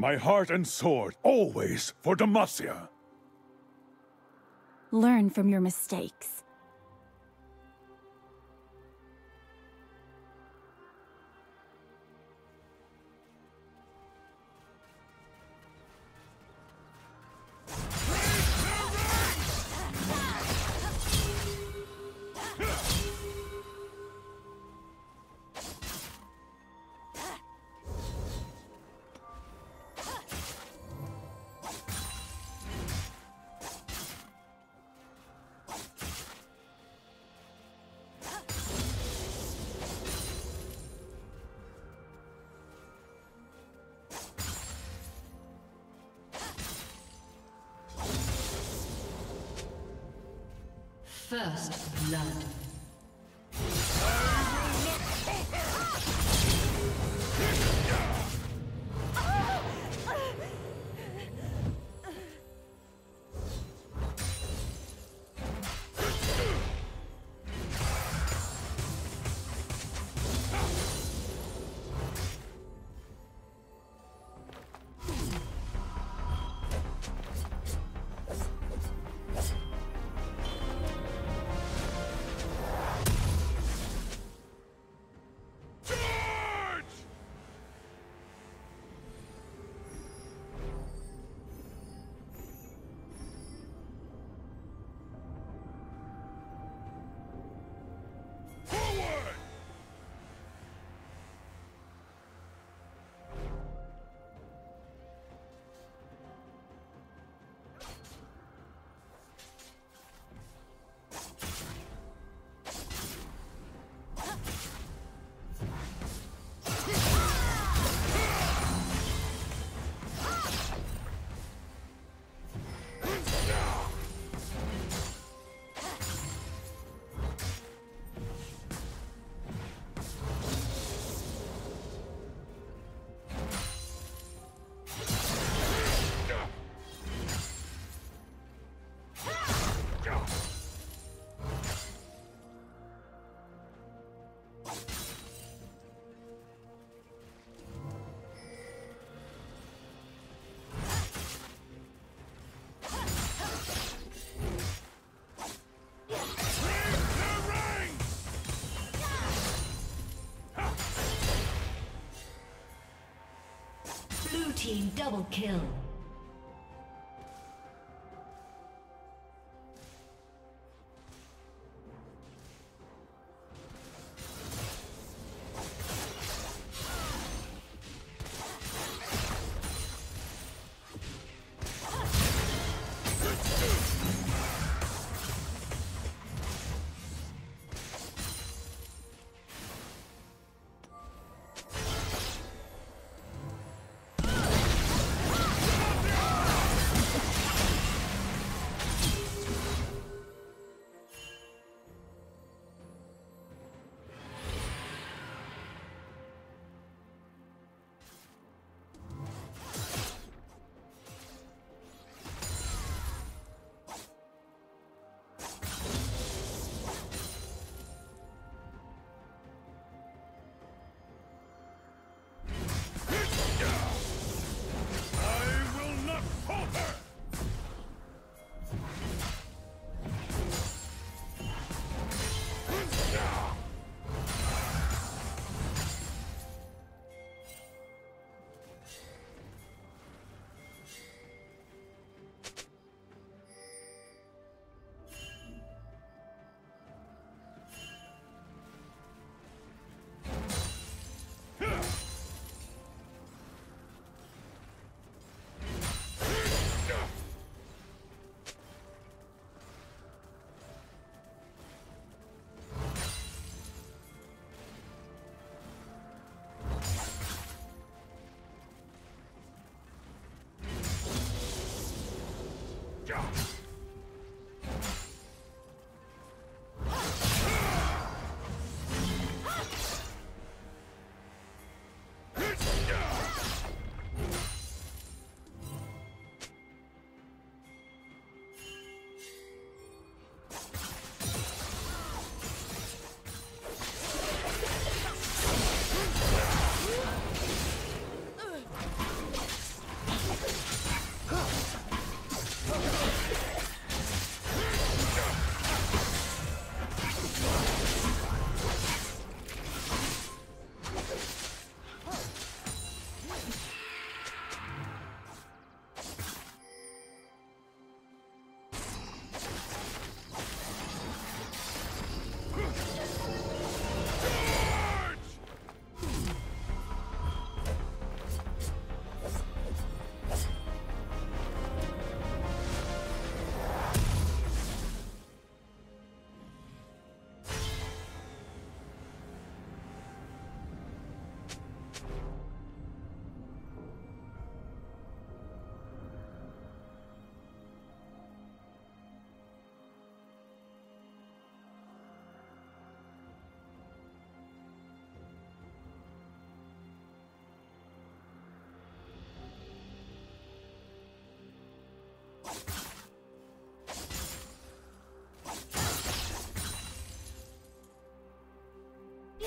My heart and sword, always for Demacia. Learn from your mistakes. Blood. Team double kill.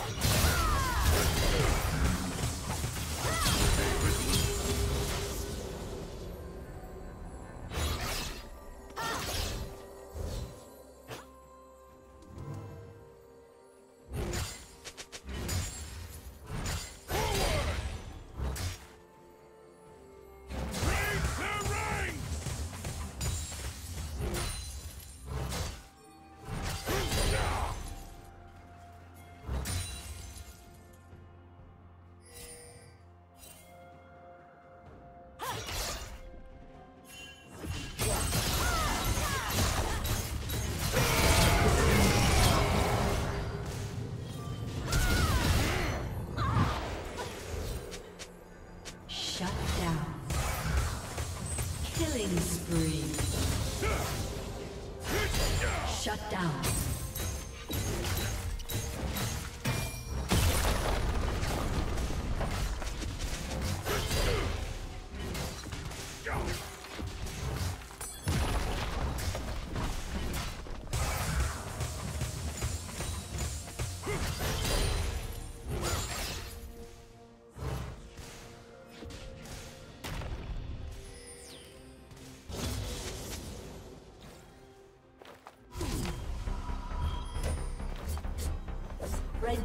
Yeah.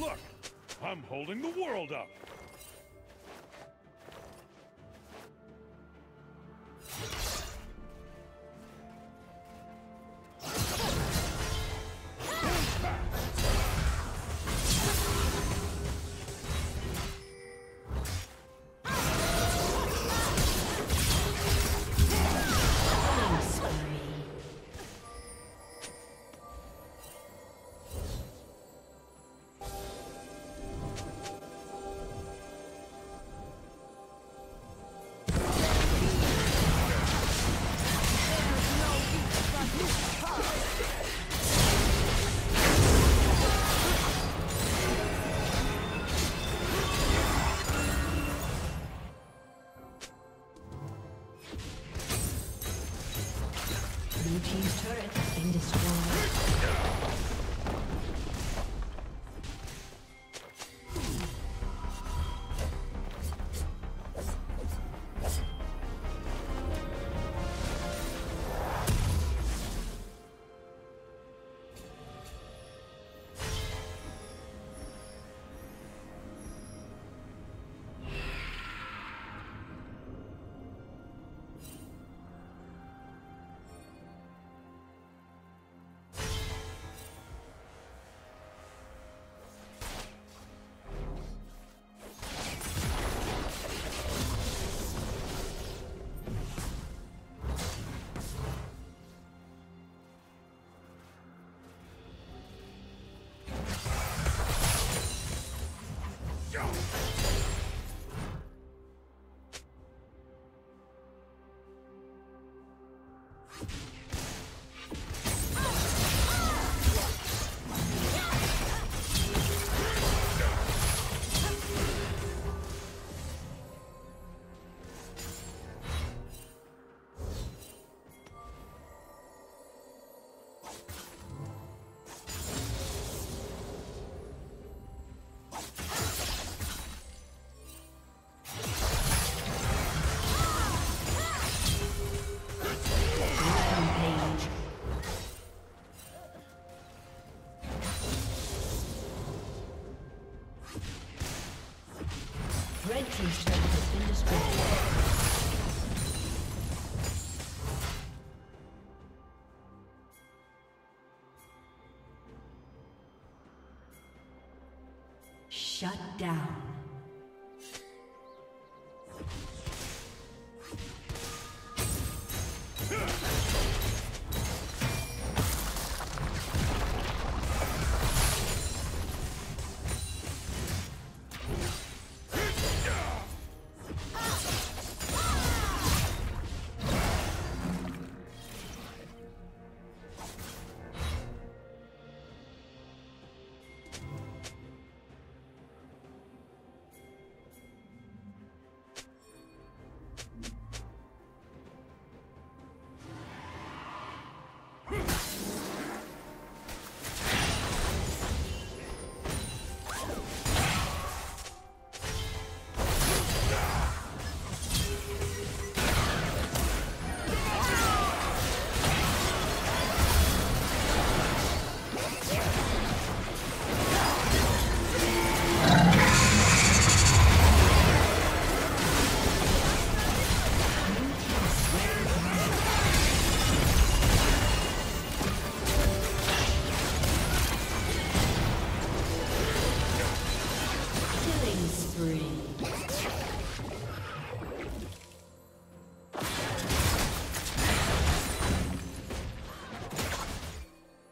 Look! I'm holding the world up! Shut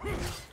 Hmm.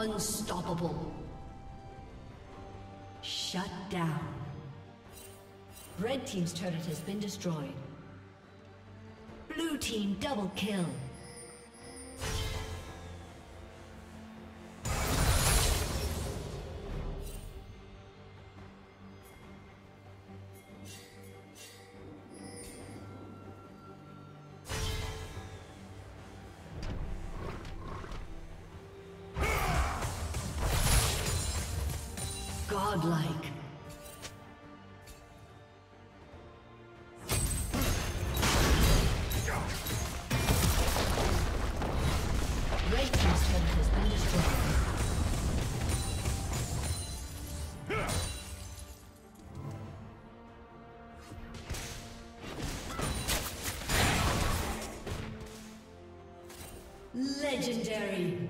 Unstoppable. Shut down. Red Team's turret has been destroyed. Blue Team double kill. Legendary.